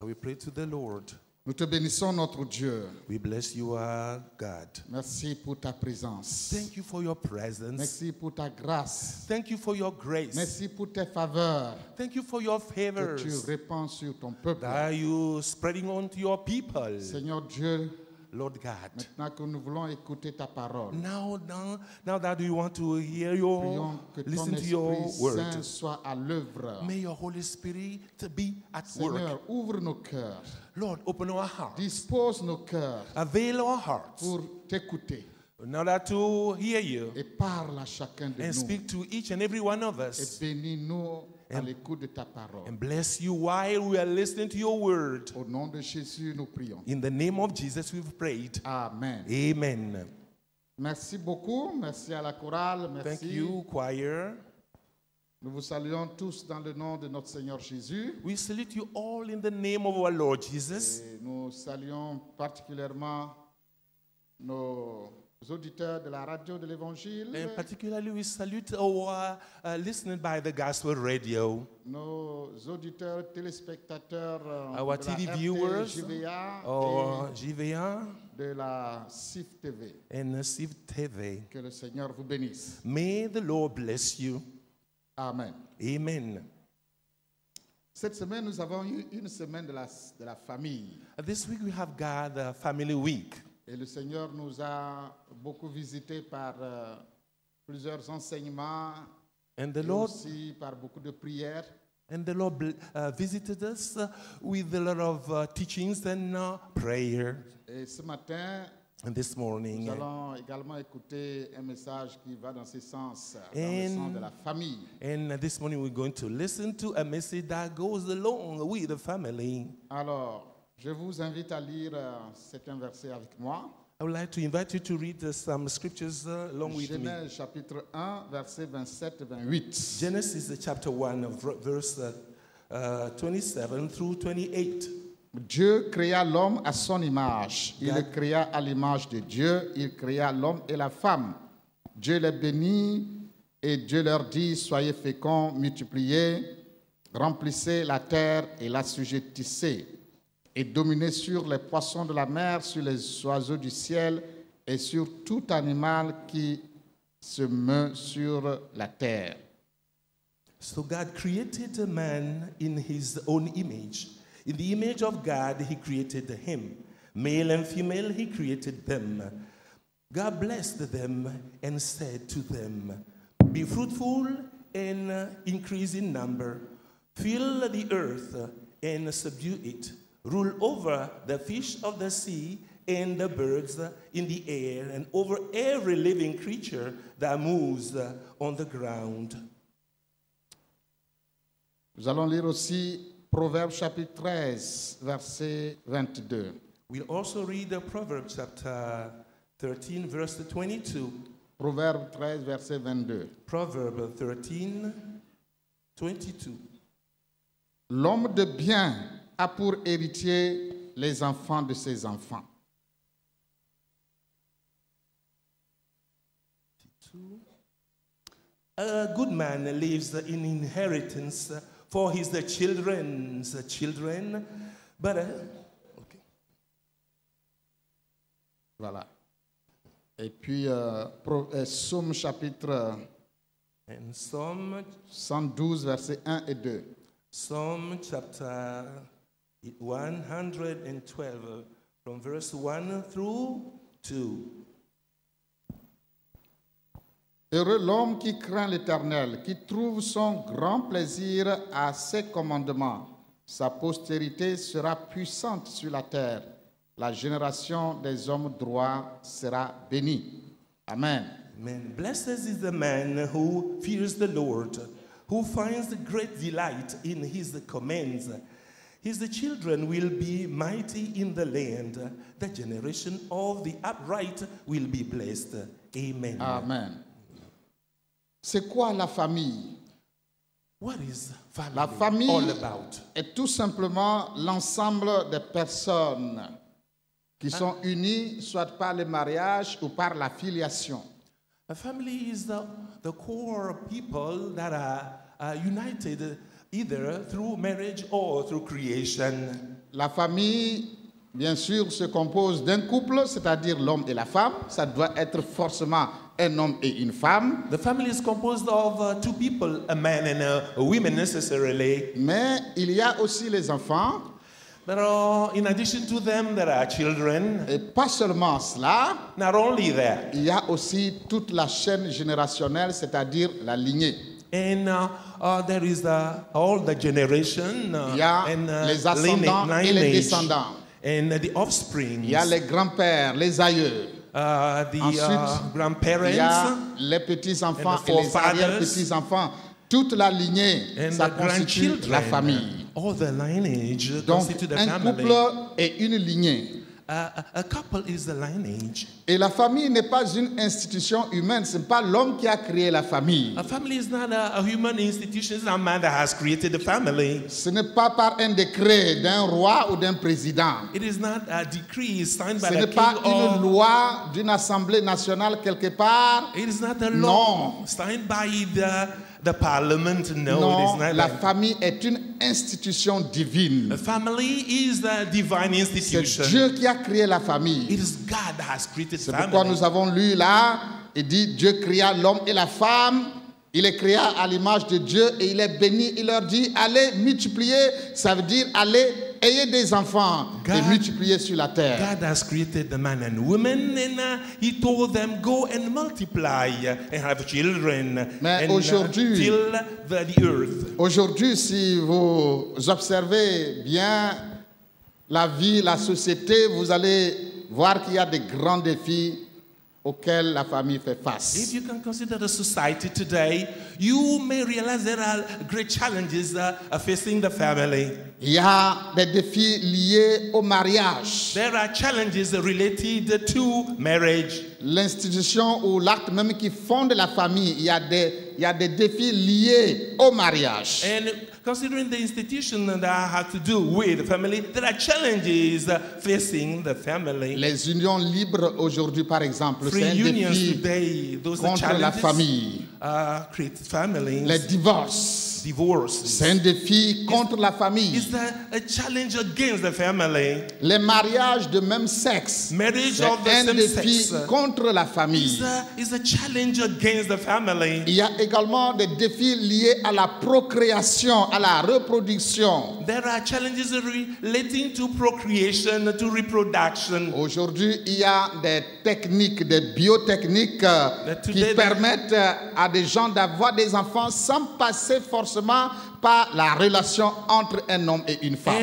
We pray to the Lord. Nous te bénissons, notre Dieu. We bless you, our God. Merci pour ta présence. Thank you for your presence. Merci pour ta grâce. Thank you for your grace. Merci pour tes faveurs Thank you for your favors. que tu répands sur ton peuple. that you spreading onto your people, Seigneur Dieu, Lord God. maintenant que nous voulons écouter ta parole, Now, now, now that we want to hear your, prions que ton listen to your Esprit word. Saint soit à l'œuvre. May your Holy Spirit be at work. Ouvre nos cœurs, Lord, open our heart. dispose nos cœurs Avail our hearts pour t'écouter in order to hear you et parle à chacun de and nous speak to each and every one of et us bénis-nous à l'écoute de ta parole. and bless you while we are listening to your word. Au nom de Jésus, nous prions. In the name of Jesus, we've prayed. Amen. Amen. Merci beaucoup. Merci à la chorale. Thank Merci. you, choir. Nous vous saluons tous dans le nom de notre Seigneur Jésus. We salute you all in the name of our Lord Jesus. Et nous saluons particulièrement nos auditeurs de la radio de l'Évangile, And particularly, we salute our uh, listening by the gospel radio, nos auditeurs téléspectateurs euh, Our de la TV RT viewers, JVA or et de la CIF TV. and Siv TV. Que le Seigneur vous bénisse. May the Lord bless you. Amen. Amen. Cette semaine, nous avons eu une semaine de la, de la famille. This week we have got the Family Week, Et le Seigneur nous a beaucoup visités par euh, plusieurs enseignements and the et Lord aussi par beaucoup de prières. and the Lord uh, visited us uh, with a lot of uh, teachings and uh, prayer. Et ce matin, And this nous morning, uh, allons également écouter un message qui va dans ce sens, dans le And- sens de la famille. and this morning we're going to listen to a message that goes along with the family. Alors, je vous invite à lire euh, certains versets avec moi. I would like to invite you to read uh, some scriptures uh, along with me. Genèse chapitre 1, versets 27 et 28. Genesis uh, chapter 1, of ver- verse uh, uh, 27 through 28. Dieu créa l'homme à son image. Il God- le créa à l'image de Dieu. Il créa l'homme et la femme. Dieu les bénit et Dieu leur dit, soyez féconds, multipliez, remplissez la terre et l'assujettissez, et dominez sur les poissons de la mer, sur les oiseaux du ciel et sur tout animal qui se meut sur la terre. So God created a man in his own image. In the image of God, he created him. Male and female, he created them. God blessed them and said to them, Be fruitful and increase in number. Fill the earth and subdue it. Rule over the fish of the sea and the birds in the air and over every living creature that moves on the ground. Nous allons lire aussi Proverbe chapitre 13, verset 22. We'll also read the Proverbs chapter 13, verse 22. Proverbe 13, verset 22. Proverb 13, 22. L'homme de bien a pour héritier les enfants de ses enfants. A good man leaves in inheritance for his children's children, but uh, okay. Voilà. Et puis, euh, euh, Psaume chapitre and Psalm, 112, verset 1 et 2. Psalm chapter 112, from verse 1 through 2. Heureux l'homme qui craint l'Éternel, qui trouve son grand plaisir à ses commandements. Sa postérité sera puissante sur la terre. La génération des hommes droits sera bénie. Amen. Amen. Blessed is the man who fears the Lord, who finds great delight in his commands. His children will be mighty in the land. The generation of the upright will be blessed. Amen. Amen. C'est quoi la famille? What is family, La famille all about? est tout simplement l'ensemble des personnes qui sont unies soit par le mariage ou par la filiation. A family is the, the core of people that are uh, united either through marriage or through creation. La famille, bien sûr, se compose d'un couple, c'est-à-dire l'homme et la femme. Ça doit être forcément un homme et une femme. The family is composed of uh, two people, a man and a, a woman necessarily. Mais il y a aussi les enfants. But uh, in addition to them, there are children. Et pas seulement cela, Not only that, il y a aussi toute la chaîne générationnelle, c'est-à-dire la lignée. And uh, uh, there is uh, all the generation uh, Il y a and uh, les ascendants lineage, et les descendants. and uh, the offspring, Il y a les grands-pères, les aïeux. uh, the uh, Ensuite, Il y a grandparents, les petits-enfants et les arrière-petits-enfants. Toute la lignée, and ça the constitue grandchildren. la famille. All the lineage Donc, the un family. couple et une lignée. A, couple is the lineage. Et la famille n'est pas une institution humaine, ce n'est pas l'homme qui a créé la famille. A family is not a, a human institution. It's not man that has created the family. Ce n'est pas par un décret d'un roi ou d'un président. It is not a decree signed by Ce the n'est pas une loi d'une assemblée nationale quelque part. it is not a Non. law signed by the, the parliament. No, it Non, is not. la famille est une institution divine. a family is the divine C'est institution. Dieu qui a créé la famille. It is God that has created C'est pourquoi family. nous avons lu là, il dit Dieu créa l'homme et la femme. Il les créa à l'image de Dieu et il est béni. Il leur dit allez multiplier, ça veut dire allez ayez des enfants et God- multiplier sur la terre. God has created the man and woman, and uh, He told them, "Go and multiply and have children, Mais uh, aujourd'hui- fill the, the earth." Aujourd'hui, si vous observez bien la vie, la société, vous allez voir qu'il y a des grands défis la famille fait If face. you can consider the society today, you may realize there are great challenges uh, facing the family. Il y a des défis liés au mariage. There are challenges related to marriage. L'institution ou l'acte même qui fonde la famille, il y a des, il y a des défis liés au mariage. And considering the institution that have to do with the family, there are challenges facing the family. Les unions libres aujourd'hui, par exemple, c'est un défi today, those contre la famille. Uh, create families. Les divorces, divorce. c'est un défi contre la famille. Is that a challenge against the family? Les mariages de même sexe, Marriage c'est of the un same défi sex contre la is famille. a, is a challenge against the family? Il y a également des défis liés à la procréation, à la reproduction. There are challenges relating to procreation, to reproduction. Aujourd'hui, il y a des techniques, des biotechniques euh, qui permettent euh, des gens d'avoir des enfants sans passer forcément par la relation entre un homme et une femme.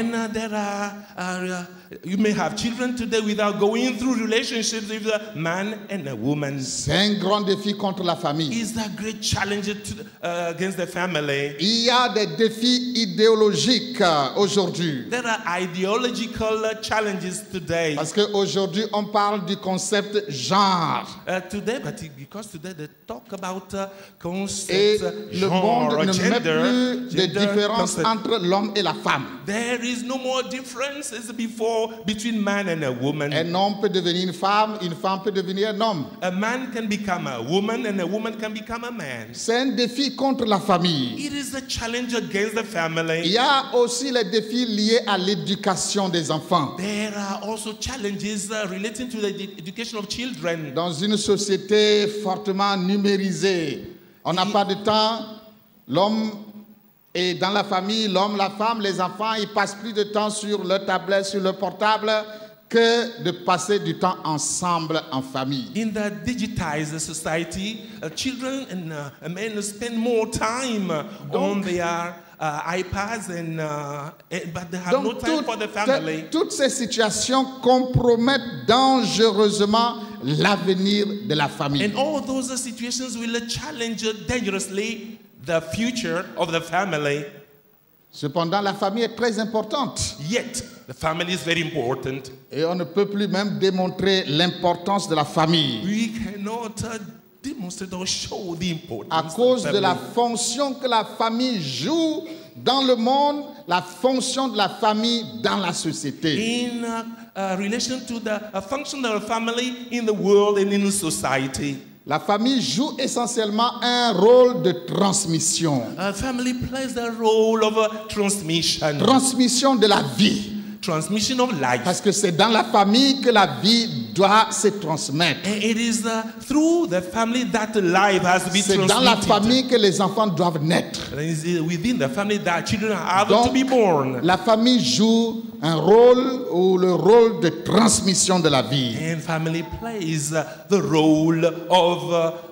You may have children today without going through relationships with a man and a woman. C'est un grand défi contre la famille. Is a great challenge to, uh, against the family. Il y a des défis idéologiques euh, aujourd'hui. There are ideological uh, challenges today. Parce qu'aujourd'hui, on parle du concept genre. Uh, today, but because today they talk about uh, Et concepts, uh, le genre, monde ne met gender, plus de gender différence concept. entre l'homme et la femme. There is no more difference as before between man and a woman. Un homme peut devenir une femme, une femme peut devenir un homme. a man can become a woman and a woman can become a man. C'est un défi contre la famille. It is a challenge against the Il family. y a aussi les défis liés à l'éducation des enfants. There are also challenges uh, relating to the ed- education of children. Dans une société fortement numérisée, on n'a pas de temps. L'homme est dans la famille, l'homme, la femme, les enfants, ils passent plus de temps sur leur tablette, sur leur portable que de passer du temps ensemble en famille. In the digitized society, uh, children and uh, men spend more time uh, on their uh, iPads, and, uh, but they have no Donc, time toutes, for the family. toutes ces situations compromettent dangereusement l'avenir de la famille. And all those situations will challenge dangerously the future of the family. Cependant, la famille est très importante Yet, the family is very important. et on ne peut plus même démontrer l'importance de la famille We cannot uh, demonstrate or show the importance à cause de la fonction que la famille joue dans le monde, la fonction de la famille dans la société. in uh, uh, relation to the uh, function of the family in the world and in society. La famille joue essentiellement un rôle de transmission. A family plays the role of a transmission, Transmission de la vie. Transmission of life. Parce que c'est dans la famille que la vie doit se transmettre. And it is through the family that life has to be C'est dans la transmitted. famille que les enfants doivent naître. And it is within the family that children have Donc, to be born. la famille joue un rôle ou le rôle de transmission de la vie. And family plays the role of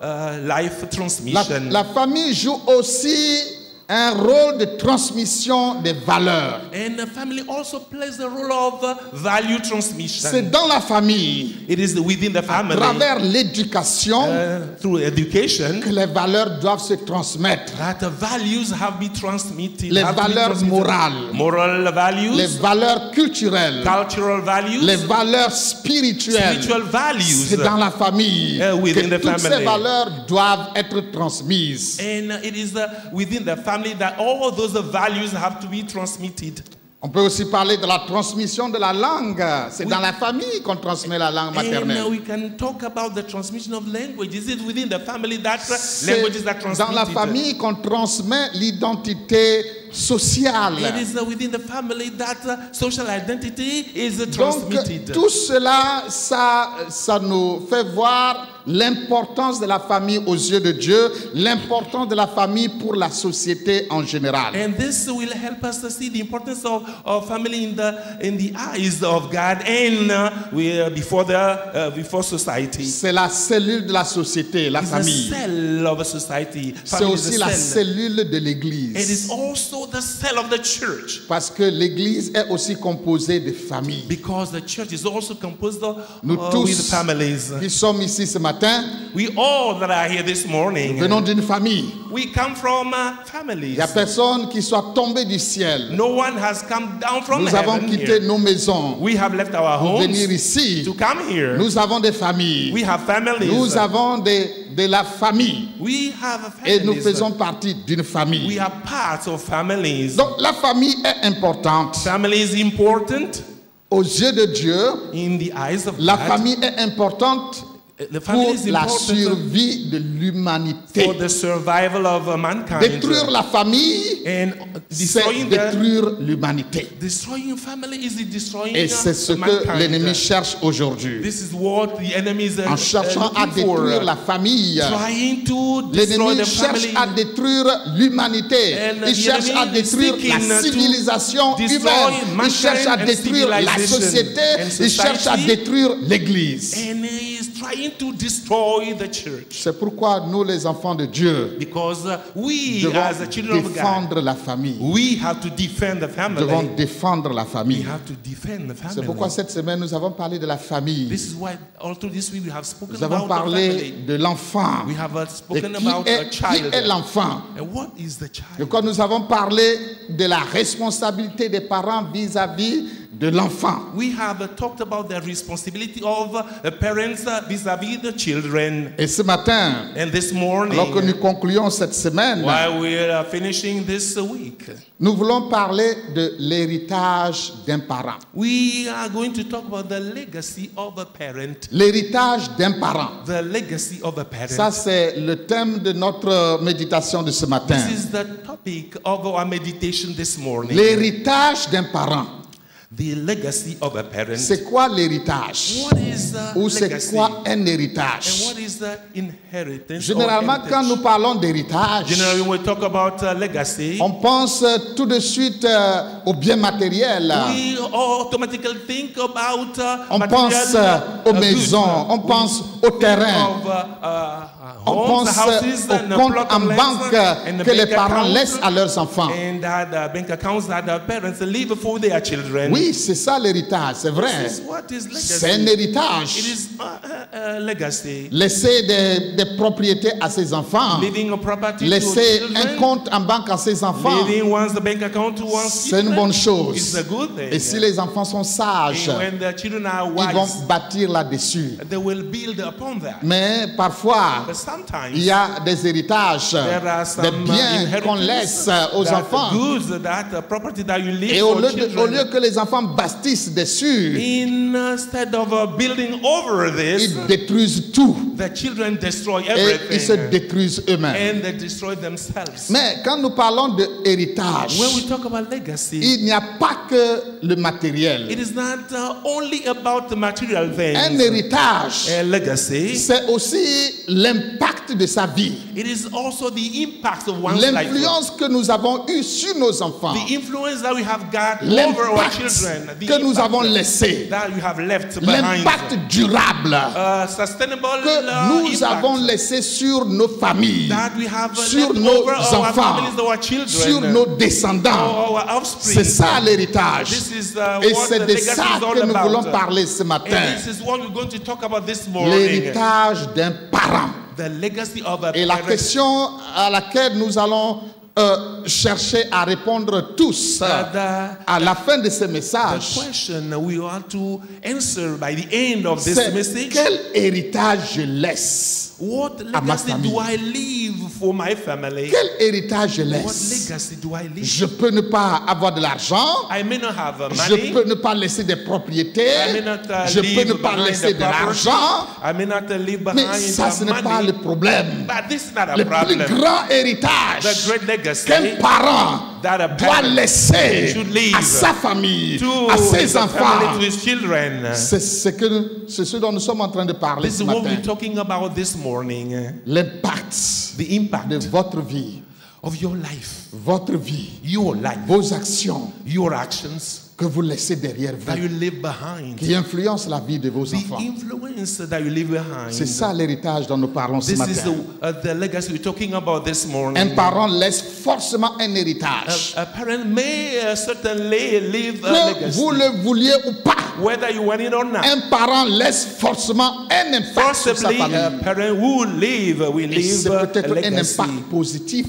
uh, life La, transmission. la famille joue aussi un rôle de transmission des valeurs. And the family also plays the role of uh, value C'est transmission. dans la famille, It is within the à family, travers l'éducation, uh, through education, que les valeurs doivent se transmettre. that the values have been transmitted. Les valeurs morales, Moral values, les valeurs culturelles, cultural values, les valeurs spirituelles. spiritual values. C'est dans la famille Uh, within que the toutes ces family. valeurs doivent être transmises. And it is uh, within the family that all those values have to be transmitted. On peut aussi parler de la transmission de la langue. C'est dans la famille qu'on transmet la langue And maternelle. we can talk about the transmission of language. Is it within the family that C'est languages are dans la famille qu'on transmet l'identité sociale. It is within the family that uh, social identity is Donc transmitted. tout cela, ça, ça nous fait voir l'importance de la famille aux yeux de Dieu, l'importance de la famille pour la société en général. And this will help us to see the importance of, of family in the in the eyes of God and uh, we, uh, before the uh, before society. C'est la cellule de la société, la It's famille. cell of a society. C'est aussi la cell. cellule de It l'Église. is also the cell of the church Parce que l'Église est aussi composée de familles. because the church is also composed of Nous uh, tous with families. qui sommes ici ce matin, We all that are here this morning, venons d'une famille. we come from Il families. n'y a personne qui soit tombé du ciel. No one has come down from Nous avons quitté here. nos maisons We have left our pour venir ici. to come here. Nous avons des familles. We have families. Nous avons des- de la famille. We have Et nous families. faisons partie d'une We famille. are parts of families. Donc la famille est importante. Family is important Aux yeux de Dieu, in the eyes of la God. famille est importante pour is la survie de l'humanité. for the survival of mankind. Détruire la famille, c'est détruire l'humanité. Et c'est ce que l'ennemi cherche aujourd'hui. This is what the enemy is uh, En cherchant uh, à détruire la famille, l'ennemi cherche à détruire l'humanité. Il cherche à détruire la civilisation humaine. Il cherche à détruire la société. Il cherche à détruire l'Église. Trying to destroy the church. C'est pourquoi nous, les enfants de Dieu, Because we, devons as the children of God, défendre la famille. we have to defend the Devons family. défendre la We famille. have to defend the C'est pourquoi cette semaine, nous avons parlé de la famille. This is why all through this week we have spoken Nous avons about the parlé family. de l'enfant. We have uh, Et spoken qui about a est, qui child. est l'enfant? And what is the Et child? quand nous avons parlé de la responsabilité des parents vis-à-vis de l'enfant. We have talked about the responsibility of uh, the parents uh, vis-à-vis the children. Et ce matin, And this morning, alors que nous concluons cette semaine, while we're uh, finishing this week, nous voulons parler de l'héritage d'un parent. we are going to talk about the legacy of a parent. L'héritage d'un parent. The legacy of a parent. Ça, c'est le thème de notre méditation de ce matin. This is the topic of our meditation this morning. L'héritage d'un parent. C'est quoi l'héritage? Ou c'est legacy? quoi un And héritage what is the inheritance? or Généralement, quand nous parlons d'héritage, Generally, when we talk about uh, legacy, on pense tout de suite euh, we automatically think about uh, On material, pense euh, uh, aux goods. maisons, on We pense au terrain, of, uh, uh, on pense aux and comptes en banque que les bank parents laissent à leurs enfants. uh, bank accounts that the parents leave for their children. Oui, c'est ça l'héritage, c'est vrai. C'est un héritage. Laisser des, des propriétés à ses enfants, laisser un compte en banque à ses enfants, c'est une bonne chose. a good thing. Et si les enfants sont sages, And when the children are ils vont bâtir là-dessus. they will build upon that. Mais parfois, sometimes il y a des héritages, des uh, biens qu'on laisse aux enfants. goods, that uh, property that you leave Et au lieu, de- children. au lieu que les enfants bâtissent dessus, Instead of uh, building over this, ils détruisent tout the children destroy et ils se everything détruisent eux-mêmes. and they destroy themselves. Mais quand nous parlons de héritage, When we talk about legacy, il n'y a pas que le matériel. it is not uh, only about the material Un héritage, c'est aussi l'impact de sa vie, it is also the impact of one's life. l'influence que nous avons eue sur nos enfants, The influence that we have got over our l'impact que nous avons laissé, that you have left behind. l'impact durable Uh, sustainable que uh, nous impact avons laissé sur nos familles, that we have sur nos over our enfants, families, our children, sur nos descendants. C'est ça l'héritage. This is uh, Et what c'est de ça que nous voulons parler ce matin. And this is what we're going to talk about this morning. L'héritage d'un parent. The legacy of a Et la question à laquelle nous allons euh, chercher à répondre tous euh, Uh, à la fin de ce message, c'est quel héritage je laisse What à ma legacy famille? do I leave for my family? Quel héritage je What laisse? legacy do I leave? Je peux ne pas avoir de l'argent, I may not have uh, je money. peux ne pas laisser des I may propriétés, not uh, je peux ne pas laisser de l'argent, I may not leave mais ça ce n'est pas le problème. But this is not a Le plus grand héritage qu'un parent doit laisser à sa famille, à ses enfants, c'est ce, que, c'est ce dont nous sommes en train de parler This ce matin. we're talking about this morning. L'impact The impact de votre vie, of your life, votre vie, your life, vos actions. Your actions que vous laissez derrière that you vous, leave behind, qui influencent la vie de vos the enfants. influence that you leave behind. C'est ça l'héritage dont nous parlons ce matin. the, uh, the legacy we're talking about this morning. Un parent laisse forcément un héritage. a, a parent may uh, certainly leave a Que legacy, vous le vouliez ou pas, whether you want it or not. un parent laisse forcément un impact sur sa famille. will Et c'est peut-être un impact positif,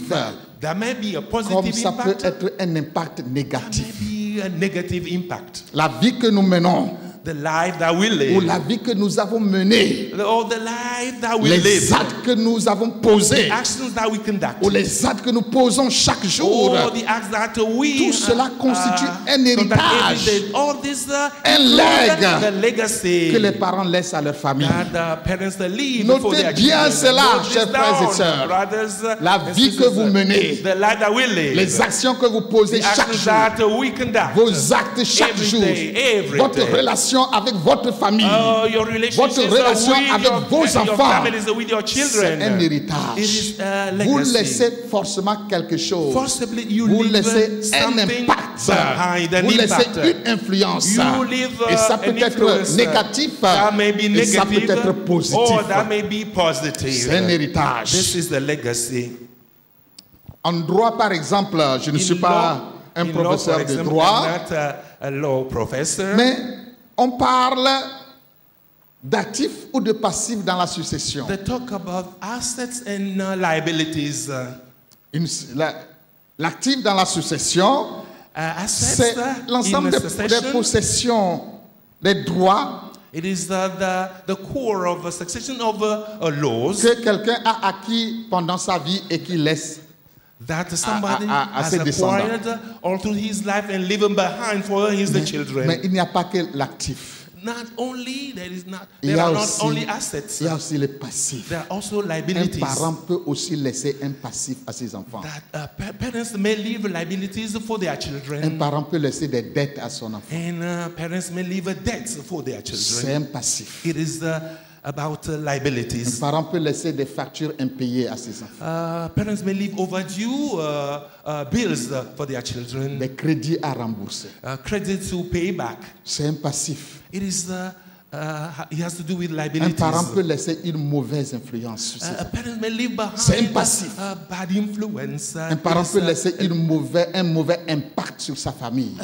There may be a comme positive ça peut impact, être un impact négatif. Be a negative impact. La vie que nous menons, The life that we ou live, la vie que nous avons menée, or the life that we les live, actes que nous avons posés, actions that we conduct, ou les actes que nous posons chaque jour, all the acts that we Tout cela uh, constitue uh, un conduct héritage. every day. All this uh, Un the legacy. que les parents laissent à leur famille. that the parents leave Notez bien cela, chers frères et sœurs. brothers, uh, La vie que vous menez, the life that we live, les actions que vous posez the chaque jour, that we conduct, vos actes chaque every jour, day, every votre day. relation avec votre famille, Uh, your Votre relation with avec your, vos your enfants, c'est children. un It héritage. is Vous laissez forcément quelque chose. Vous laissez un impact. Vous laissez une influence. You leave Et ça uh, peut être négatif be et ça peut negative être positif. C'est un héritage. This is the legacy. En droit, par exemple, je ne In suis pas law- un law, professeur for de example, droit, I'm not a, a law professor, mais on parle d'actifs ou de passifs dans la succession? they talk about assets and uh, liabilities. L'actif dans la succession, uh, c'est uh, l'ensemble des, possessions, des droits It is the, the core of a succession of uh, laws que quelqu'un a acquis pendant sa vie et qu'il laisse. That somebody à- à has ses descendants. acquired all through his life and them behind for his the children. Mais il n'y a pas que l'actif. not only there is not there a are not aussi, only assets, il y a aussi les passifs. there are also Un liabilities. parent peut aussi laisser un passif à ses enfants. That uh, pa- parents may leave liabilities for their Un children, parent peut laisser des dettes à son enfant. and uh, parents may leave a debt for their C'est children. un passif. It is uh, about uh, Un liabilities. parent peut laisser des factures impayées à ses enfants. Uh, parents may leave overdue uh, uh, bills for their children, Des crédits à rembourser. uh, credit to pay back. C'est un passif. It is uh, uh, it has to do with Un parent peut laisser une mauvaise influence Uh, a enfants. parent may leave C'est un passif. bad influence. Un parent peut laisser une un mauvais impact sur sa famille.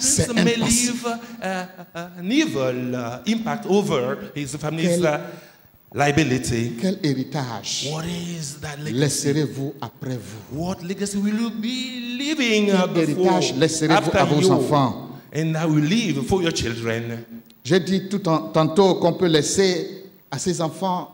C'est un may passif. leave uh, an evil impact over his family's Quel- liability. Quel héritage laisserez-vous après vous? What legacy will you be leaving Quel héritage laisserez-vous à vos you? enfants? And I will leave for your children? J'ai dit tout en- tantôt qu'on peut laisser à ses enfants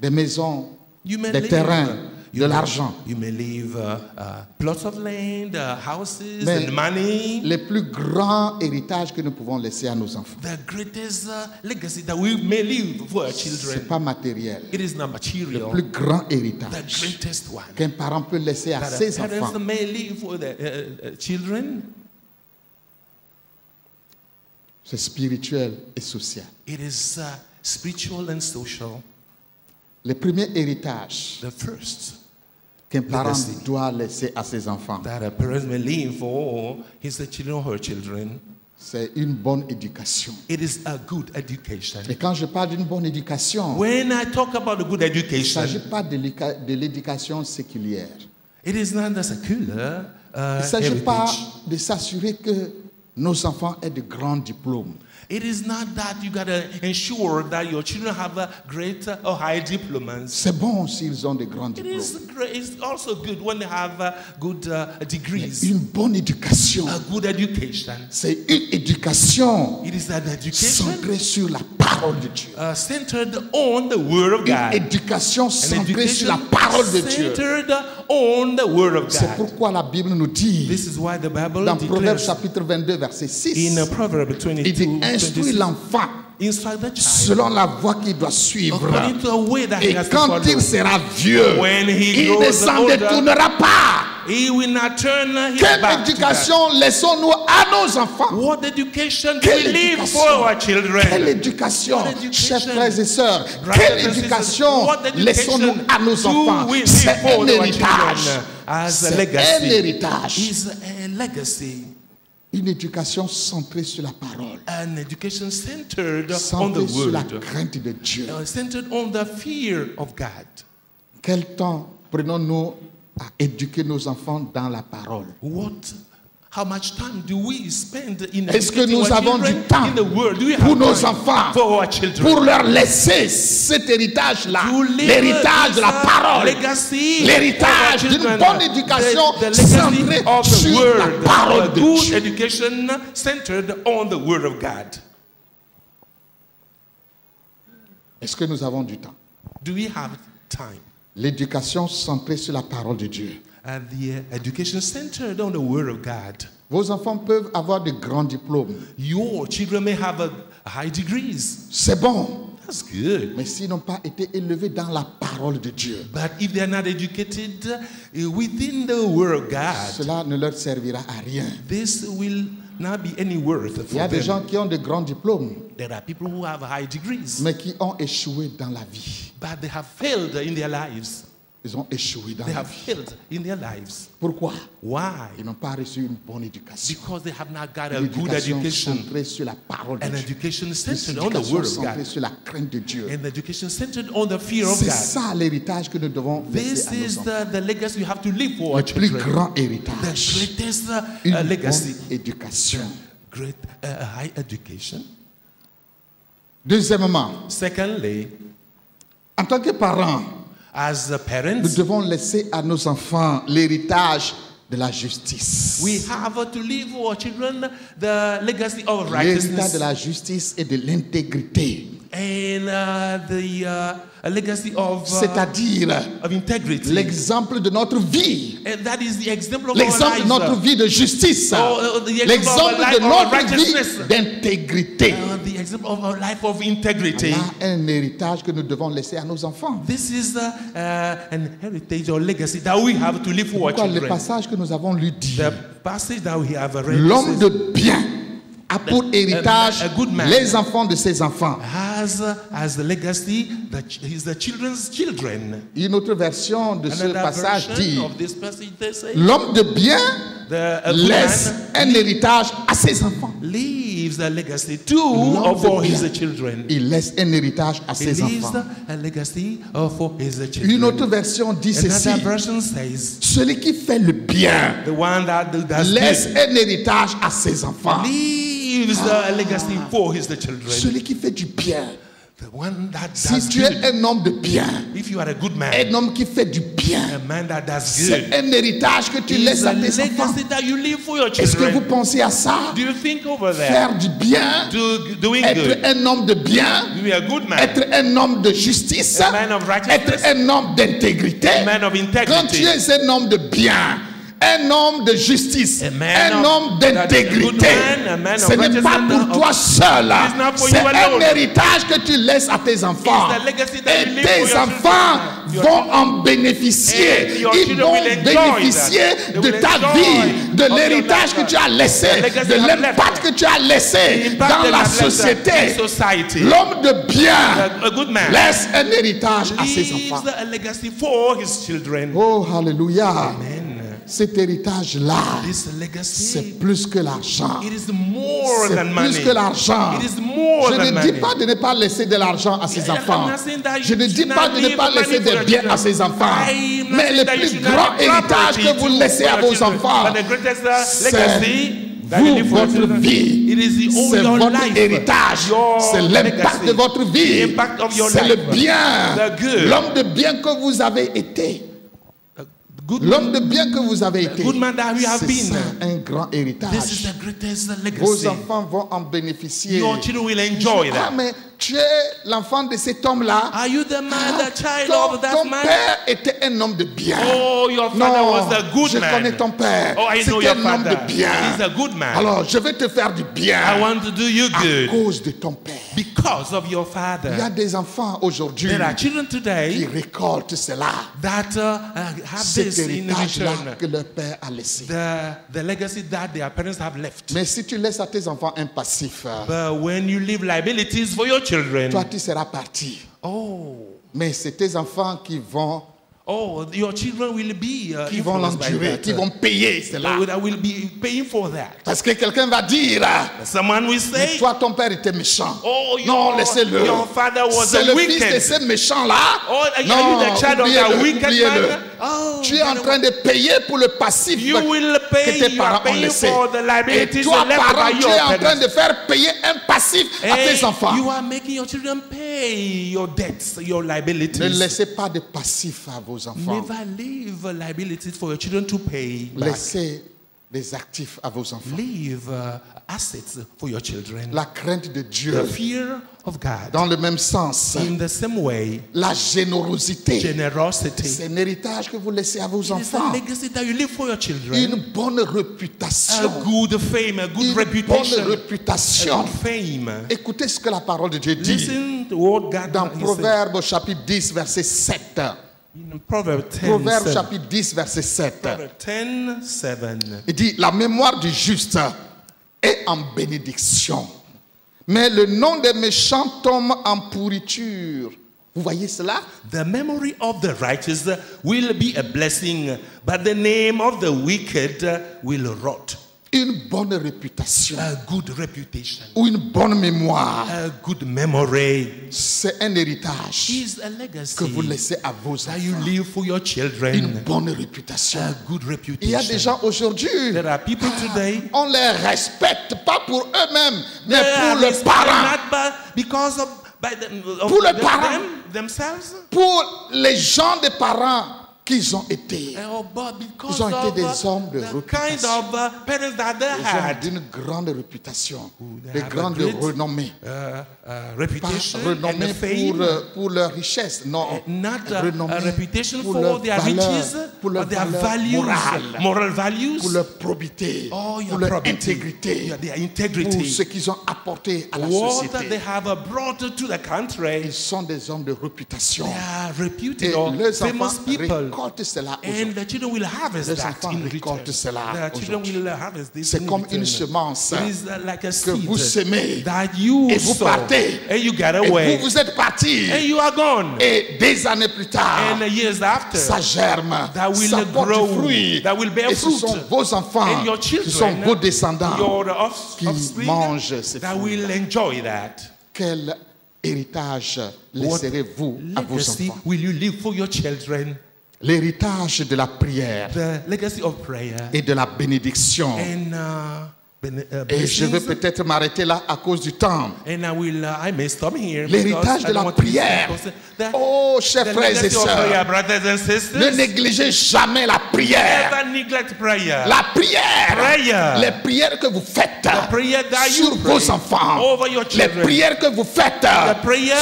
des maisons You may des leave, terrains, you de l'argent. Uh, uh, plots of land, uh, houses, Mais- and money. Le plus grand héritage que nous pouvons laisser à nos enfants, The greatest uh, legacy that we may leave for our ce n'est children. pas matériel. It is not Le material. plus grand The héritage greatest one. qu'un parent peut laisser à ses enfants, may leave for their uh, uh, children. C'est spirituel et social. It is uh, spiritual and social. Le premier héritage The first qu'un parent Legacy. doit laisser à ses enfants, that a parent may leave for his children or her children. c'est une bonne éducation. It is a good education. Et quand je parle d'une bonne éducation, When I talk about a good il ne education, s'agit pas de l'éca- de l'éducation séculière. it is not the secular Il uh, ne s'agit pas heritage. de s'assurer que nos enfants aient de grands diplômes. It is not that you gotta ensure that your children have a great uh, or high diplomas. C'est bon s'ils ont de grands It diplômes. is great. It's also good when they have uh, good uh, degrees. Une bonne éducation, A good education. c'est une éducation It is an education centrée sur la parole de Dieu. uh, centered on the Word of Une God. éducation An centrée sur la parole de Dieu. centered on the Word of C'est pourquoi la Bible nous dit, This is why the Bible dans Proverbe chapitre 22, verset 6, in Proverbs il dit 22, Instruis 26, l'enfant selon la voie qu'il doit suivre. Et quand il sera vieux, il ne s'en détournera pas. He will not turn his Quelle back éducation laissons-nous à nos enfants? What education do Quelle leave éducation? for our children? Quelle éducation, chers frères et sœurs, quelle éducation laissons-nous à nos enfants? C'est un héritage. C'est un héritage. Une éducation centrée sur la parole, An education centered on centrée the sur la word. crainte de Dieu. Uh, centered on the fear of God. Quel temps prenons-nous à éduquer nos enfants dans la parole? What how much time do we spend in Est-ce que nous avons du temps pour nos enfants, for our children? pour leur laisser cet héritage-là, l'héritage de la parole, l'héritage d'une bonne éducation centrée sur word, la parole de Dieu. Est-ce que nous avons du temps? Do we have time? L'éducation centrée sur la parole de Dieu. And the uh, education centered on the word of God. Vos enfants peuvent avoir de grands diplômes. Your children may have a, high degrees. C'est bon. That's good. Mais s'ils n'ont pas été élevés dans la parole de Dieu, But if they are not educated uh, within the word of God, cela ne leur servira à rien. this will not be any worth Il y a for des them. gens qui ont de grands diplômes, There are people who have high degrees, mais qui ont échoué dans la vie. but they have failed in their lives. Ils ont échoué dans They la have vie. failed in their lives. Pourquoi? Why? Ils n'ont pas reçu une bonne éducation. Because they have not got a good education. centrée sur la parole de An Dieu. education centered on the L'éducation word of centrée God. sur la crainte de Dieu. An education centered on the fear of C'est God. ça l'héritage que nous devons This laisser à nos is enfants. the, the legacy you have to live for our Le plus children. grand The héritage. greatest uh, Une uh, bonne legacy. éducation. Great uh, high education. Deuxièmement, Secondly, en tant que parents, as the nous parents, devons laisser à nos enfants l'héritage de la justice. we have to leave our children the legacy of L'héritage righteousness de la justice et de l'intégrité. And uh, the uh, a legacy of, uh, C'est-à-dire l'exemple de notre vie. and that is the example of our L'exemple de notre vie de justice. Oh, uh, the example of L'exemple de notre righteousness. vie d'intégrité. Uh, the example of our life of integrity. Là, un héritage que nous devons laisser à nos enfants. This is uh, uh, an heritage or legacy that we have to leave for our Pourquoi le passage que nous avons lu dit? The passage that we have read L'homme de bien a pour héritage a les enfants de ses enfants. has as the legacy that ch- is the children's children. Une autre version de ce passage dit L'homme de bien the laisse un héritage à ses enfants. leaves a legacy to L'homme or for de his bien. children. Il laisse un héritage à ses enfants. a legacy for his children. Une autre version dit ceci says Celui qui fait le bien the one that does laisse good un héritage à ses enfants. leaves a legacy for his children. Celui qui fait du bien The one that Si does tu good. es un homme de bien, If you are a good man, un homme qui fait du bien, a man that does c'est good, un héritage que tu is laisses à tes enfants. legacy that you leave for your Est-ce que vous children. pensez à ça? Do you think over there? Faire du bien, Do, doing être good. un homme de bien, Be a good man. être un homme de justice, A man of righteousness. être un homme d'intégrité. A man of Quand tu es un homme de bien, un homme de justice, un homme d'intégrité, ce n'est pas pour toi seul. C'est un héritage que tu laisses à tes enfants. Et tes enfants vont en bénéficier. Ils vont bénéficier de ta vie, de l'héritage que tu as laissé, de l'impact que tu as laissé dans la société. L'homme de bien laisse un héritage à ses enfants. Oh, alléluia. Cet héritage-là, c'est plus que l'argent. C'est plus que l'argent. Je ne dis pas de ne pas laisser de l'argent à ses enfants. Je ne dis pas de ne pas laisser des biens à ses enfants. Mais le plus grand héritage que vous laissez à vos enfants, uh, c'est vous, votre vie. C'est votre héritage. C'est l'impact de votre vie. C'est le bien. L'homme de bien que vous avez été. Good L'homme de bien que vous avez été. good man that we have C'est ça, un grand This is héritage. the greatest Vos enfants vont en bénéficier. Your children will enjoy Ah, mais tu es l'enfant de cet homme-là. Are you the man, the child Ton, of that ton man? père était un homme de bien. Oh, your father non, was a good je man. connais ton père. Oh, I know C'était un homme de bien. He's a good man. Alors, je vais te faire du bien I want to do you à cause de ton père. because of your Il y a des enfants aujourd'hui There are children qui récoltent cela. that uh, uh, have Cet héritage-là que leur père a laissé. The, the legacy that their parents have left. Mais si tu laisses à tes enfants un passif, But when you leave liabilities for your children, toi, tu seras parti. oh, Mais c'est tes enfants qui vont, oh, your children will be uh, qui vont l'endurer, qui vont payer cela. That will, that will be paying for that. Parce que quelqu'un va dire, Someone will mais say, toi, ton père était méchant. Oh, non, your- laissez-le. your father was C'est le fils wicked. de ce méchant-là. Oh, are you non, the child of that wicked man? Oh, tu es en train de payer pour le passif You will que tes parents ont laissé. for the Et toi, parent, tu es en train de faire payer un passif à tes enfants. you are making your children pay your debts, your Ne liabilities. laissez pas de passif à vos enfants. Never leave liabilities for your children to pay back. Laissez des actifs à vos enfants. Leave uh, assets for your children. La crainte de The Dieu. fear of God. Dans le même sens, In the same way, la générosité. generosity C'est un héritage que vous laissez à vos is a enfants. legacy that you leave for your children. Une bonne A réputation. good fame, a good Une bonne reputation, a réputation. good fame. Écoutez ce que la parole de Dieu dit Listen to what God dans Proverbe chapitre 10, verset 7. In Proverbs 10, Proverbe 7. chapitre 10, verset 7. Proverbs 10, 7. Il dit, la mémoire du juste est en bénédiction, mais le nom des méchants tombe en pourriture. Vous voyez cela? The memory of the righteous will be a blessing, but the name of the wicked will rot. Une bonne réputation A good reputation, ou une bonne mémoire, a good memory c'est un héritage is a legacy que vous laissez à vos you enfants. leave for your Une bonne réputation. A good Il y a des reputation. gens aujourd'hui, There are people today on les respecte pas pour eux-mêmes, mais pour le parent, not by- because of, by them, of Pour le parent. them- themselves, pour les gens des parents qu'ils ont été. Ils ont été des uh, hommes de réputation. of uh, Des hommes d'une grande réputation, de grande renommée. uh, uh, Pas renommée pour, euh, pour leur richesse, non. not a, Renommée a reputation pour for leur their valeur, riches, pour leur valeur values, morale, moral values, pour leur probité, oh, pour leur probity, intégrité, pour ce qu'ils ont apporté à la what they société. have uh, brought to the country. Ils sont des hommes de réputation. They are Et famous enfants récoltent cela And the children will harvest Les that enfants in return. récoltent cela The children aujourd'hui. will harvest this C'est in comme return. une semence It is uh, like a que seed vous semez that you et vous sow partez. and you get et vous, away vous êtes partis. and you are gone. Et des années plus tard, And years after, ça germe, that will ça porte grow, du fruit. that will bear et ce fruit. sont vos enfants and your sont children, vos descendants your off- qui offspring, mangent ces that fruits. will enjoy that. Quel héritage laisserez-vous à vos legacy enfants? will you leave for your children? L'héritage de la prière The legacy of prayer et de la bénédiction. and uh, Et je vais peut-être m'arrêter là à cause du temps. And I will, uh. L'héritage de la prière. Oh, chers frères et sœurs, ne négligez jamais la prière. La prière, les prières que vous faites sur vos enfants, les prières que vous faites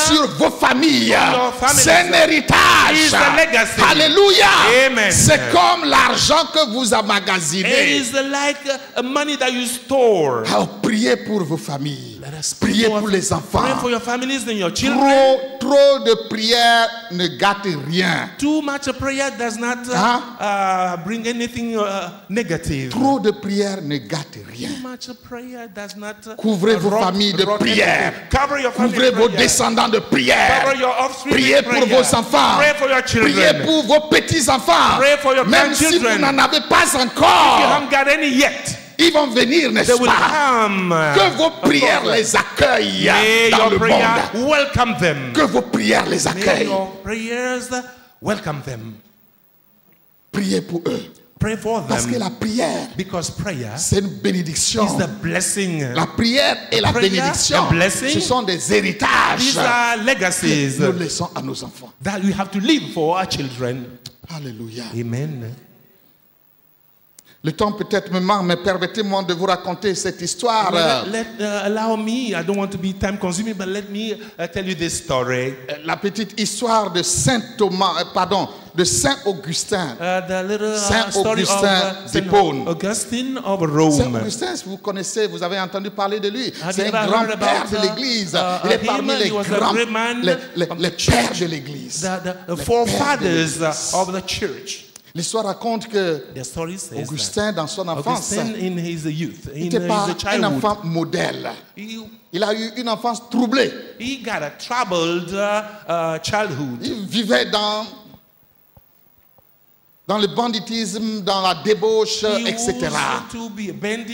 sur vos familles, c'est un héritage. Alléluia. C'est comme l'argent que vous It amagasinez. is like money that you store. Alors, priez pour vos familles. Priez pour les Pray enfants. for your families and your children. Trop, trop de prières ne gâtent rien. Too much prayer does not uh, Huh? uh, bring anything uh, negative. Trop de prières ne gâtent rien. Too much prayer does not Couvrez vos familles de rot prière. anything. Cover your family Couvrez vos prayer. descendants de prière. Cover your offspring Priez pour prayer. vos enfants. Pray for your children. Priez pour vos petits-enfants. Pray for your Même si vous n'en avez pas You encore, haven't got any yet. Ils vont venir, They n'est-ce will pas? come. Que vos prières les accueillent May dans your le prayer monde. welcome them. Que vos prières les May accueillent. your prayers welcome them. Priez pour eux. Pray for Parce que them. la prière, Because prayer c'est une bénédiction. is the blessing. La prière et la prayer, bénédiction, ce sont des héritages These are que legacies nous laissons à nos enfants. that we have to leave for our children. Alléluia. Amen. Le temps peut-être me manque, mais permettez-moi de vous raconter cette histoire. Let, let, uh, allow me, I don't want to be time consuming, but let me uh, tell you this story. Euh, La petite histoire de Saint Thomas, euh, pardon, de Saint Augustin. Uh, the little uh, Saint Augustin uh, Saint d'Hippone. Augustine of Saint Rome. Augustin, si vous connaissez, vous avez entendu parler de lui. C'est un grand père de uh, l'Église. Il est parmi les grands, les, les- les pères de l'Église. The, the, the forefathers of the church. L'histoire raconte que Augustin, dans son enfance, Augustine in his youth, in n'était pas un enfant modèle. he, Il a eu une enfance troublée. he got a troubled uh, uh, childhood. Il vivait dans, dans le banditisme, dans la débauche, He etc.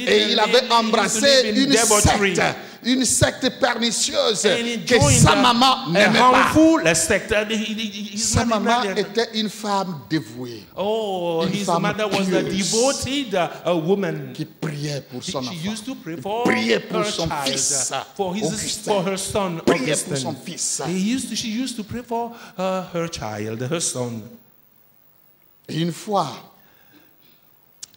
Et il avait embrassé une secte, une secte pernicieuse que sa maman n'aimait pas. sect. He- he- his Sa maman était une femme dévouée Oh, une his femme mother was a pieuse. devoted uh, a woman. qui priait pour She son she enfant. used to pray for Priait pour her son child, fils, uh, for his Augustin. for her son Priait pour son fils. He used to, she used to pray for uh, her child, her son. Et une fois,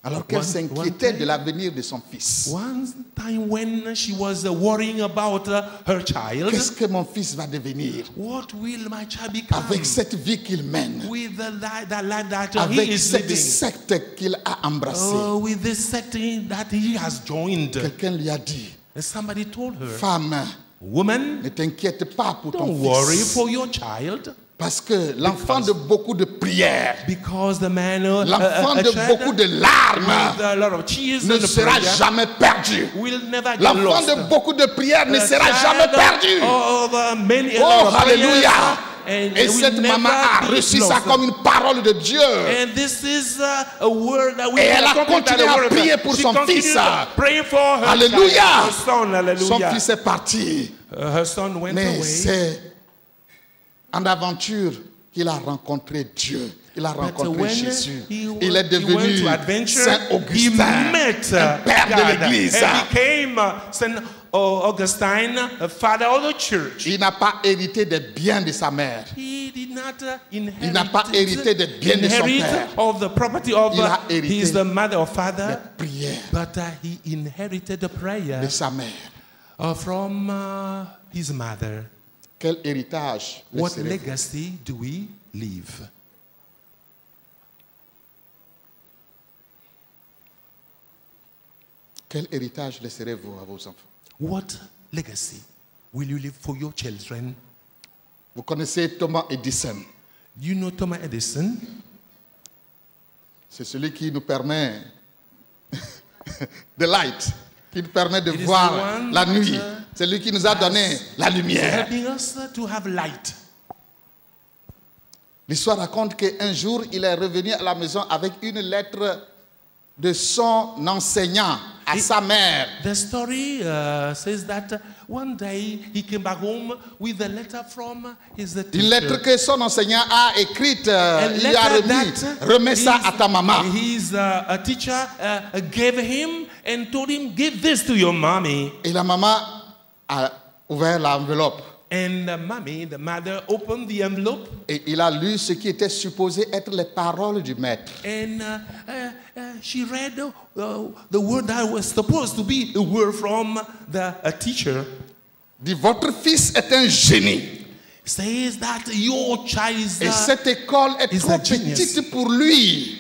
alors qu'elle s'inquiétait de l'avenir de son fils, One time when she was uh, worrying about uh, her child, qu'est-ce que mon fils va devenir? What will my child become? Avec cette vie qu'il mène, with the that life that uh, he avec is cette living? secte qu'il a embrassée. Uh, with this sect that he has joined. Quelqu'un lui a dit, And somebody told her, femme, Woman, ne t'inquiète pas pour ton don't worry fils, for your child. Parce que l'enfant de beaucoup de prières, Because the man, uh, l'enfant uh, de beaucoup de larmes ne sera jamais perdu. L'enfant de beaucoup de prières ne sera jamais perdu. Uh, Oh, alléluia. And Et cette maman a reçu ça comme une parole de Dieu. And this is uh, a word that we Et elle a continué à prier pour She son fils. Praying for her Alléluia. son, fils est parti. Uh, her son went Mais c'est en aventure qu'il a rencontré Dieu. Il a rencontré Jésus. he, Il est devenu Saint Augustin, un uh, père de l'Église. uh, uh, Augustine, a father of the church. Il n'a pas hérité des biens de sa mère. He did not inherit, Il n'a pas hérité des biens de son père. of the property of Il a hérité the mother or Des prières but uh, he inherited the prayer de sa mère. uh, from uh, his mother. Quel héritage What laisserez-vous legacy do we leave? Quel héritage laisserez-vous à vos enfants? What legacy will you leave for your children? Vous connaissez Thomas Edison? You know Thomas Edison? C'est celui qui nous permet de light, qui nous permet de It voir la nuit. C'est lui qui nous a donné la lumière. L'histoire raconte qu'un jour, il est revenu à la maison avec une lettre de son enseignant à sa mère. The story uh, says that one day he came back home with a letter from his teacher. Une lettre que son enseignant a écrite, euh, A il lui a remis. Remets ça à ta maman. His uh, teacher uh, gave him and told him, Give this to your mommy. Et la maman a ouvert l'enveloppe And the mommy, the mother, opened the envelope et il a lu ce qui était supposé être les paroles du maître. and uh, uh, uh, she read the word that was supposed to be a word from the teacher. Dit votre fils est un génie Says that your child is. et cette école est trop petite pour lui.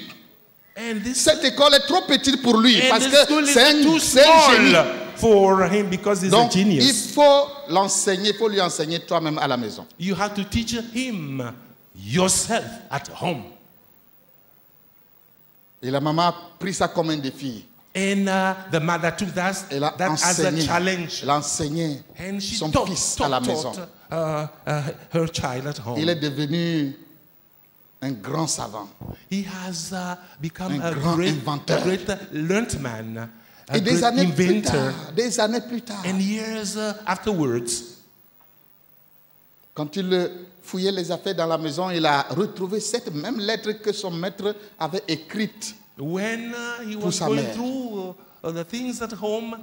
and this, Cette école est trop petite pour lui parce que un, c'est un génie. For him because he's Donc a il genius. faut l'enseigner, il faut lui enseigner toi-même à la maison. You have to teach him yourself at home. Et la maman a pris ça comme un défi. And uh, the mother took that, Elle a that as a enseigné, challenge. elle a enseigné And she son taught, fils taught, à la taught, maison. uh, uh, her child at home. Il est devenu un grand savant. He has uh, become Un a grand great, inventeur. a great learned man, a Et des années plus inventor. tard, des années plus tard, And years uh, afterwards, quand il fouillait les affaires dans la maison, il a retrouvé cette même lettre que son maître avait écrite. when uh, he was sa going mère. through uh, the things at home,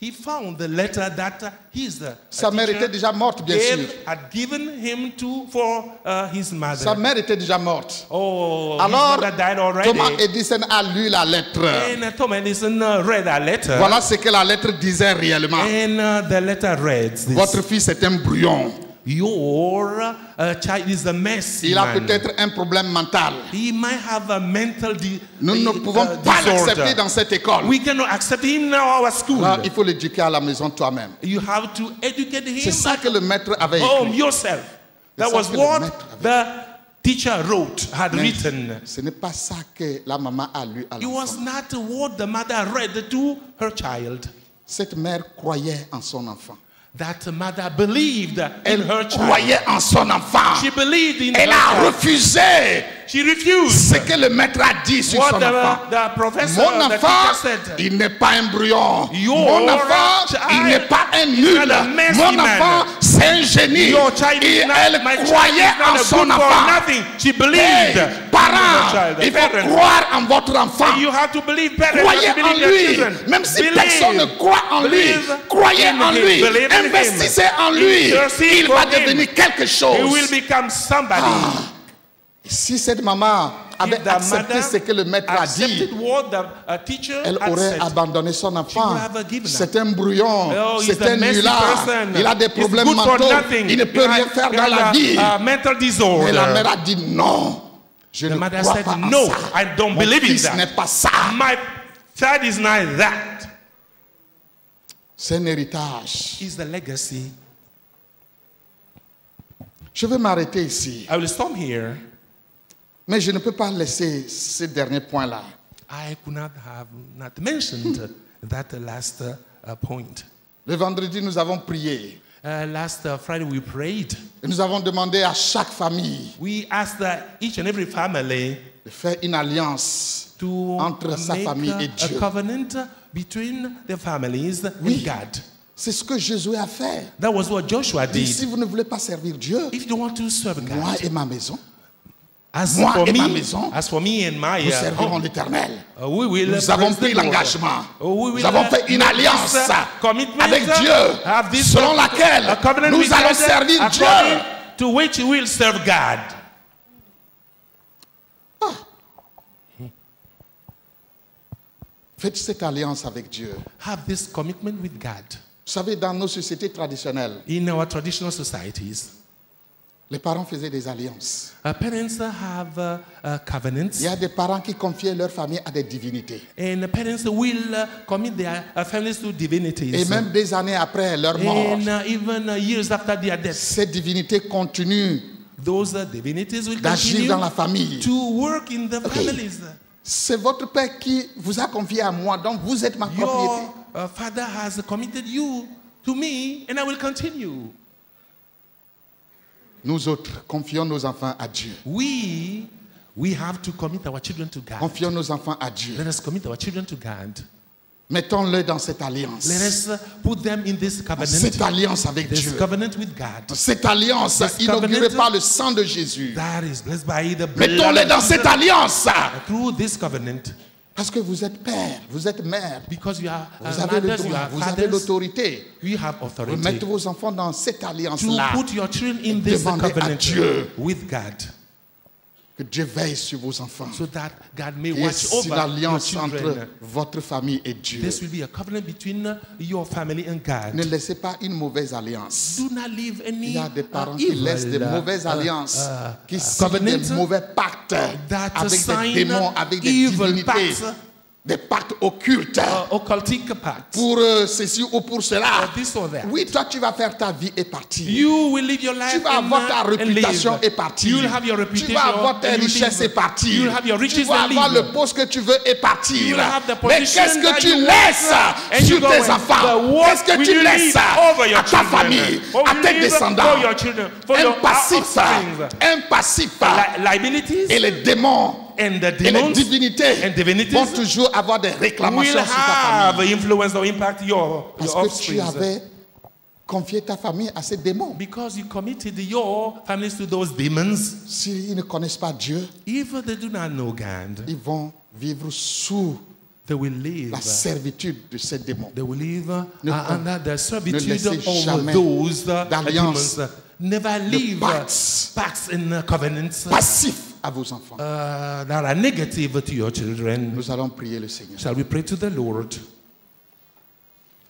he found the letter that his uh, Sa mère était déjà morte, bien gave- sûr. had given him to for uh, his mother. Sa mère était déjà morte. Oh, Alors, died already. Thomas Edison a lu la lettre. and uh, Thomas Edison uh, read a letter. Voilà ce que la lettre disait réellement. And uh, the letter reads this. Votre fils est un brouillon. Your uh, child is a mess. Il a peut-être un problème mental. He might have a mental di- Nous ne uh, pouvons pas l'accepter dans cette école. We cannot accept him our school. Alors, il faut l'éduquer à la maison toi-même. You have to educate C'est him ça at que le maître avait home écrit. yourself. That ça was what the teacher wrote, had Mais written. Ce n'est pas ça que la maman a lu à It was not what the mother read to her child. Cette mère croyait en son enfant. That mother believed in her child. croyait en son enfant. She believed in Elle her a child. refusé She refused ce que le maître a dit sur what son enfant. the, the professor, Mon the enfant, said. il n'est pas un brouillon. Mon enfant, il n'est pas un nul. Mon enfant, c'est un génie. Your child Et elle my croyait en son enfant. She believed Hey, parents, il faut croire en votre enfant. You have to believe parents Croyez en lui. Même si Believe. personne ne croit en lui, croyez in en lui. Investissez en lui. Il va devenir quelque He will chose. become somebody. Si cette maman avait accepté ce que le maître a dit, uh, elle aurait abandonné son enfant. C'est un brouillon, Oh, c'est un person. Il a des problèmes mentaux. Il ne peut He rien faire dans la vie. Mais la mère a dit non. Je The ne mother crois said, pas en "No, ça. I don't Mon believe in fils that." n'est pas ça. My child is not that. C'est un héritage. Is the legacy. Je vais m'arrêter ici. I will stop here. Mais je ne peux pas laisser ce dernier point-là. I could not have not mentioned that last uh, point. Le vendredi, nous avons prié. Uh, last uh, Friday we prayed. Et nous avons demandé à chaque famille We asked uh, each and every family de faire une alliance to Entre sa famille et a Dieu. covenant between their families Oui. and God. C'est ce que Jésus a fait. That was what Joshua did. si vous ne voulez pas servir Dieu, If you want to serve God, moi et ma maison, as moi for et ma me, maison, as for me and my nous uh, servirons l'Éternel. uh, Nous avons pris l'engagement. Uh, Nous avons fait une alliance avec Dieu, selon laquelle nous allons God, servir Dieu. To which we will serve God. Faites cette alliance avec Dieu. Have this commitment with God. Vous savez, dans nos sociétés traditionnelles, In our traditional societies, les parents faisaient des alliances. uh, parents have uh, uh, covenants. Il y a des parents qui confiaient leur famille à des divinités. And the parents will uh, commit their uh, families to divinities. Et même des années après leur mort, And uh, even years after their death, ces divinités continuent those divinities will d'agir dans la famille. to work in the families. C'est votre père qui vous a confié à moi, donc vous êtes ma propriété. Your father has committed you to me, and I will continue. Nous autres, confions nos enfants à Dieu. We, we have to commit our children to God. Confions nos enfants à Dieu. Let us commit our children to God. Mettons-le dans cette alliance. Let us put them in this covenant. Cette alliance avec This Dieu. covenant with God. Cette alliance This inaugurée par le sang de Jésus. That is blessed by the blood Mettons-les of dans cette alliance. Through this covenant, Parce que vous êtes père, vous êtes mère, Because you are vous avez le mothers, droit, vous avez l'autorité authority mettre vos enfants dans cette to alliance-là. put your children in this Demandez à covenant Dieu. with God Que Dieu veille sur vos enfants. so that God may Et watch une over your alliance entre children. votre famille et Dieu. This will be a covenant between your family and Ne God. laissez pas une mauvaise alliance. Do not leave Il any y a des uh, parents qui laissent des mauvaises alliances, uh, qui uh, signent des covenant mauvais pactes that avec des démons, avec des divinités, pacts. Des pactes occultes uh, occultic pact. pour euh, ceci ou pour cela. Or this or that. Oui, toi, tu vas faire ta vie et partir. You will live your life Tu vas avoir ta réputation et partir. You will have your Tu vas avoir tes richesses et partir. You will have your Tu vas avoir le poste que tu veux et partir. You will have the Mais qu'est-ce que tu laisses sur tes enfants? Qu'est-ce que tu laisses à ta famille, à tes descendants? Un passif, un passif. Li- liabilities? Et les démons and the et les demons divinités and divinities vont toujours avoir des will réclamations sur ta have famille. influence or impact your, Parce your que tu offspring. avais confié ta famille à ces démons. Because you committed your families to those demons. S'ils ne connaissent pas Dieu, If they do not know God, ils vont vivre sous they will live. la servitude de ces démons. They will live uh, Ne- under the servitude laissez of jamais those uh, d'alliance, demons. Never leave uh, pacts. pacts and uh, covenants uh, Passifs à vos enfants. that are negative to your children. Nous allons prier le Seigneur. Shall we pray to the Lord?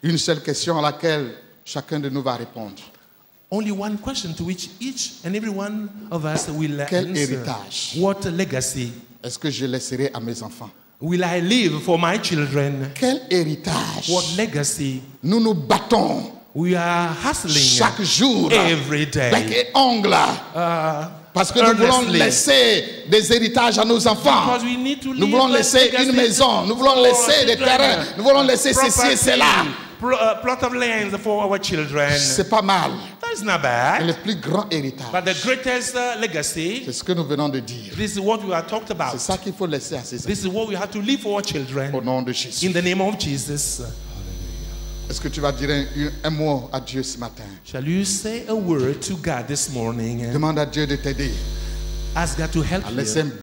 Une seule question à laquelle chacun de nous va répondre. Only one question to which each and every one of us will Quel answer. héritage? What legacy? Est-ce que je laisserai à mes enfants? Will I leave for my children? Quel héritage? What legacy? Nous nous battons We are hustling chaque jour every day. ongle Uh, parce que nous voulons laisser des héritages à nos enfants. Nous voulons laisser une maison, nous voulons laisser des terrains, nous voulons laisser ceci et cela. uh, plot of lands for our children. C'est pas mal. That's not Mais bad. le plus grand But héritage, the greatest uh, legacy, c'est ce que nous venons de dire. this is what we are talked about. C'est ça qu'il faut laisser à ses enfants. This is what we have to leave for our Au children. nom de Jésus. In the name of Jesus. Est-ce que tu vas dire un, un mot à Dieu ce matin Shall you say a word to God this morning? Demande à Dieu de t'aider Ask God to help à you. un